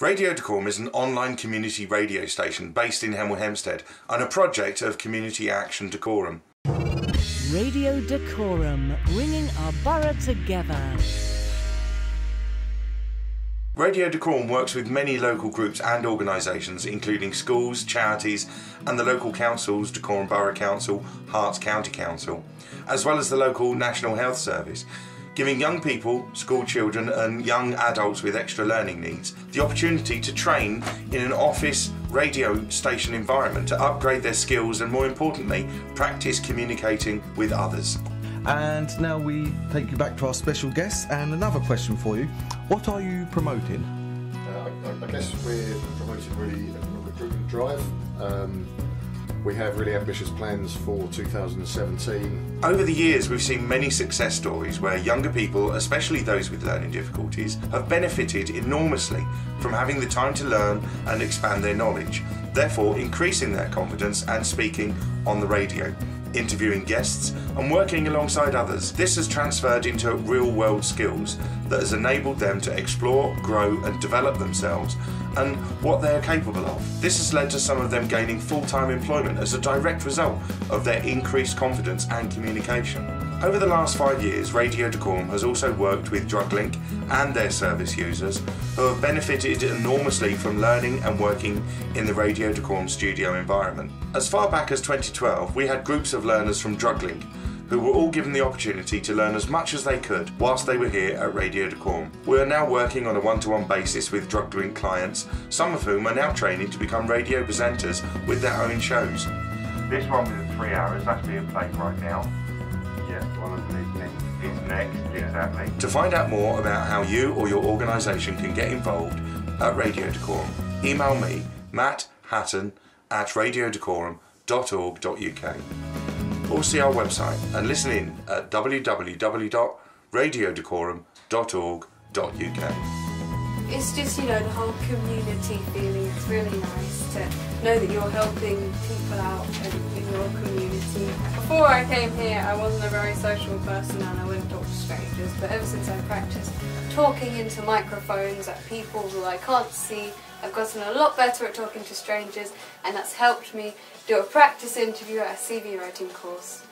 Radio Dacorum is an online community radio station based in Hemel Hempstead and a project of Community Action Dacorum. Radio Dacorum, bringing our borough together. Radio Dacorum works with many local groups and organisations, including schools, charities, and the local councils, Dacorum Borough Council, Herts County Council, as well as the local National Health Service, giving young people, school children, and young adults with extra learning needs the opportunity to train in an office radio station environment to upgrade their skills and, more importantly, practice communicating with others. And now we take you back to our special guest and another question for you. What are you promoting? Uh, I, I, guess we're promoting really a recruitment drive. Um, we have really ambitious plans for 2017. Over the years, we've seen many success stories where younger people, especially those with learning difficulties, have benefited enormously from having the time to learn and expand their knowledge, therefore increasing their confidence and speaking on the radio interviewing guests, and working alongside others. This has transferred into real world skills that has enabled them to explore, grow, and develop themselves and what they are capable of. This has led to some of them gaining full time employment as a direct result of their increased confidence and communication. Over the last five years, Radio Dacorum has also worked with DrugLink and their service users who have benefited enormously from learning and working in the Radio Dacorum studio environment. As far back as 2012, we had groups of learners from DrugLink who were all given the opportunity to learn as much as they could whilst they were here at Radio Dacorum. We are now working on a one-to-one basis with DrugLink clients, some of whom are now training to become radio presenters with their own shows. This one with the three hours, that's being played right now. Exactly. To find out more about how you or your organisation can get involved at Radio Dacorum, email me, Matt Hatton, at radiodacorum.org.uk or see our website and listen in at www.radiodacorum.org.uk. It's just, you know, the whole community feeling. It's really nice to know that you're helping people out in, in your community. Before I came here, I wasn't a very social person and I wouldn't talk to strangers, but ever since I practiced talking into microphones at people who I can't see, I've gotten a lot better at talking to strangers and that's helped me do a practice interview at a CV writing course.